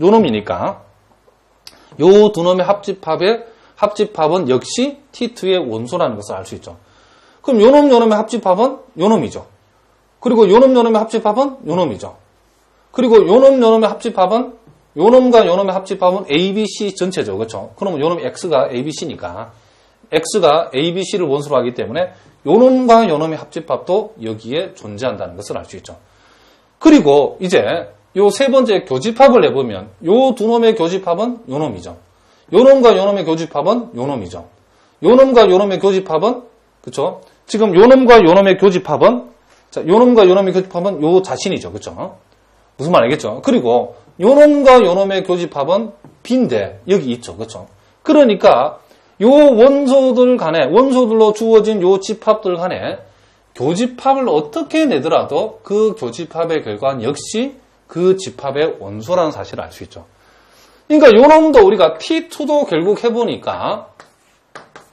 요 놈이니까 요 두 놈의 합집합의 합집합은 역시 T2의 원소라는 것을 알 수 있죠. 그럼 요 놈, 요 놈의 합집합은 요 놈이죠. 그리고 요 놈, 요 놈의 합집합은 요 놈이죠. 그리고 요 놈, 요 놈의 합집합은 요 놈과 요 놈의 합집합은 ABC 전체죠. 그렇죠? 그러면 요놈 X가 ABC니까 X가 ABC를 원소로 하기 때문에 요 놈과 요 놈의 합집합도 여기에 존재한다는 것을 알 수 있죠. 그리고 이제 요 세 번째 교집합을 해보면 요 두 놈의 교집합은 요 놈이죠. 요 놈과 요 놈의 교집합은 요 놈이죠. 요 놈과 요 놈의 교집합은 그쵸? 지금 요 놈과 요 놈의 교집합은 자, 요 놈과 요 놈의 교집합은 요 자신이죠. 그쵸? 무슨 말 알겠죠? 그리고 요 놈과 요 놈의 교집합은 B인데 여기 있죠. 그쵸? 그러니까 요 원소들 간에 원소들로 주어진 요 집합들 간에 교집합을 어떻게 내더라도 그 교집합의 결과는 역시 그 집합의 원소라는 사실을 알 수 있죠. 그러니까 요 놈도 우리가 T2도 결국 해보니까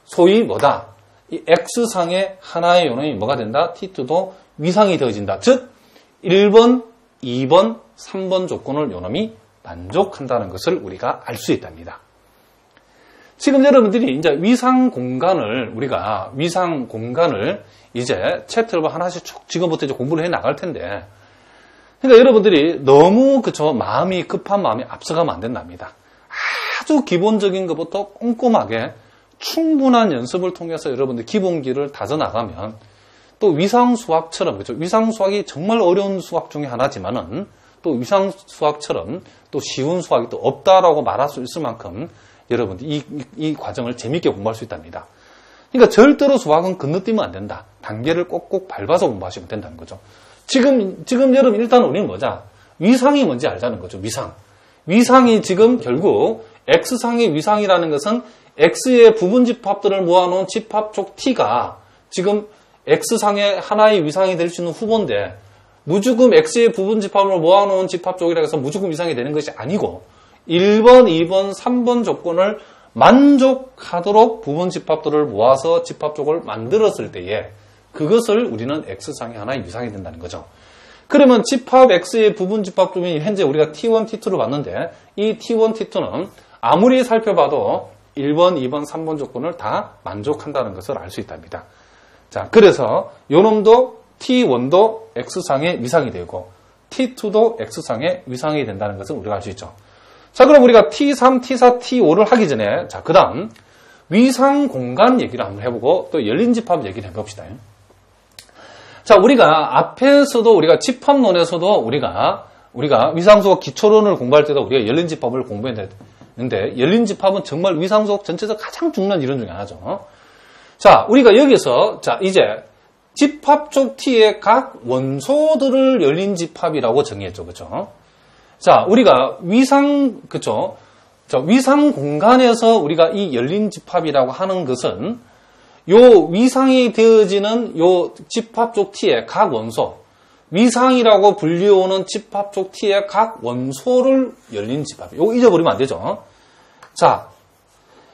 소위 뭐다? 이 X상의 하나의 요놈이 뭐가 된다? T2도 위상이 되어진다. 즉 1번, 2번, 3번 조건을 요놈이 만족한다는 것을 우리가 알 수 있답니다. 지금 여러분들이 이제 위상 공간을 우리가 위상 공간을 이제 챕터를 하나씩 쭉 지금부터 이제 공부를 해 나갈 텐데 그러니까 여러분들이 너무 그저 마음이 급한 마음이 앞서가면 안 된답니다. 아주 기본적인 것부터 꼼꼼하게 충분한 연습을 통해서 여러분들 기본기를 다져 나가면 또 위상 수학처럼 그죠 위상 수학이 정말 어려운 수학 중에 하나지만은 또 위상 수학처럼 또 쉬운 수학이 또 없다라고 말할 수 있을 만큼 여러분들 이, 이, 이 과정을 재밌게 공부할 수 있답니다. 그러니까 절대로 수학은 건너뛰면 안 된다. 단계를 꼭꼭 밟아서 공부하시면 된다는 거죠. 지금 지금 여러분 일단 우리는 뭐자 위상이 뭔지 알자는 거죠. 위상. 위상이 지금 결국 X상의 위상이라는 것은 X의 부분 집합들을 모아놓은 집합 쪽 T가 지금 X상의 하나의 위상이 될 수 있는 후보인데 무조건 X의 부분 집합을 모아놓은 집합 쪽이라 해서 무조건 위상이 되는 것이 아니고 1번, 2번, 3번 조건을 만족하도록 부분 집합들을 모아서 집합 쪽을 만들었을 때에 그것을 우리는 X상의 하나의 위상이 된다는 거죠. 그러면 집합 X의 부분 집합 중에 현재 우리가 T1, T2를 봤는데 이 T1, T2는 아무리 살펴봐도 1번, 2번, 3번 조건을 다 만족한다는 것을 알 수 있답니다. 자, 그래서 요놈도 T1도 X상의 위상이 되고 T2도 X상의 위상이 된다는 것을 우리가 알 수 있죠. 자, 그럼 우리가 T3, T4, T5를 하기 전에 자, 그 다음 위상 공간 얘기를 한번 해보고 또 열린 집합 얘기를 해봅시다. 자, 우리가 앞에서도 우리가 집합론에서도 우리가 우리가 위상수학 기초론을 공부할 때도 우리가 열린 집합을 공부했는데 열린 집합은 정말 위상수학 전체에서 가장 중요한 이론 중에 하나죠. 자, 우리가 여기서 자 이제 집합 쪽 T의 각 원소들을 열린 집합이라고 정의했죠, 그렇죠? 자, 우리가 위상 그렇죠? 자, 위상 공간에서 우리가 이 열린 집합이라고 하는 것은 요 위상이 되어지는 요 집합 쪽 T의 각 원소, 위상이라고 불리우는 집합 쪽 T의 각 원소를 열린 집합. 요거 잊어버리면 안 되죠. 자,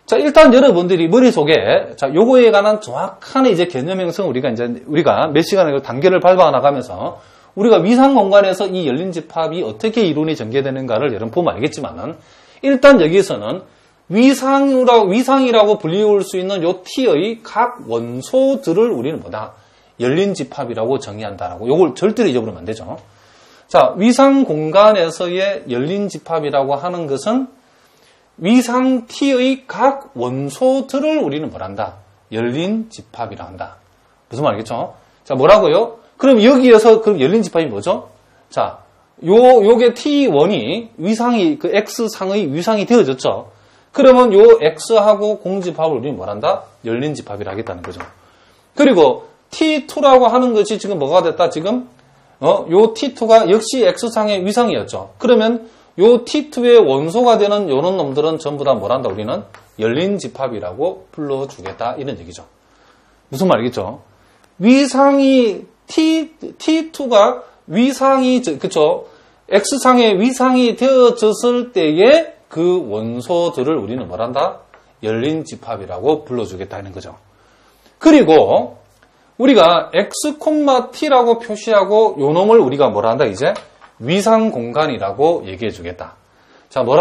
자, 일단 여러분들이 머릿속에, 자, 요거에 관한 정확한 이제 개념 형성 우리가 이제, 우리가 몇 시간을 단계를 밟아 나가면서 우리가 위상 공간에서 이 열린 집합이 어떻게 이론이 전개되는가를 여러분 보면 알겠지만은 일단 여기서는 위상이라고, 위상이라고 불리울 수 있는 요 T의 각 원소들을 우리는 뭐다? 열린 집합이라고 정의한다라고. 요걸 절대로 잊어버리면 안 되죠. 자, 위상 공간에서의 열린 집합이라고 하는 것은 위상 T의 각 원소들을 우리는 뭐란다? 열린 집합이라 한다. 무슨 말이겠죠? 자, 뭐라고요? 그럼 여기에서 그럼 열린 집합이 뭐죠? 자, 요, 요게 T1이 위상이, 그 X상의 위상이 되어졌죠? 그러면 요 X하고 공집합을 우리는 뭐란다? 열린 집합이라 하겠다는 거죠. 그리고 T2라고 하는 것이 지금 뭐가 됐다? 지금, 어, 요 T2가 역시 X상의 위상이었죠. 그러면 요 T2의 원소가 되는 요런 놈들은 전부 다 뭐란다? 우리는 열린 집합이라고 불러주겠다. 이런 얘기죠. 무슨 말이겠죠? 위상이, T, T2가 위상이, 그쵸? X상의 위상이 되어졌을 때에 그 원소들을 우리는 뭐란다? 열린 집합이라고 불러주겠다는 거죠. 그리고 우리가 x, t라고 표시하고 요 놈을 우리가 뭐라 한다 이제 위상 공간이라고 얘기해 주겠다. 자, 뭐라